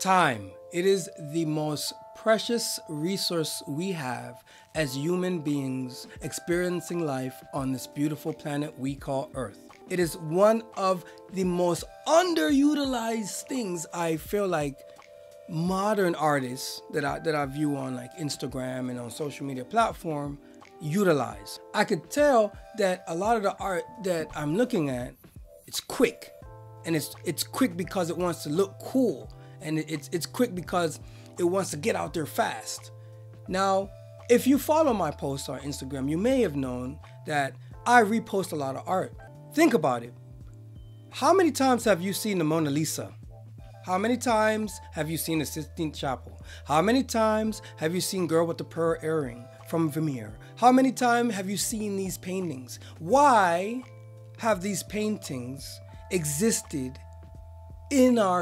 Time. It is the most precious resource we have as human beings experiencing life on this beautiful planet we call Earth. It is one of the most underutilized things I feel like modern artists that I that I view on like Instagram and on social media platform utilize. I could tell that a lot of the art that I'm looking at, it's quick. And it's it's quick because it wants to look cool and it's it's quick because it wants to get out there fast. Now, if you follow my posts on Instagram, you may have known that I repost a lot of art. Think about it. How many times have you seen the Mona Lisa? How many times have you seen the Sistine Chapel? How many times have you seen Girl with the Pearl Earring from Vermeer? How many times have you seen these paintings? Why have these paintings existed in our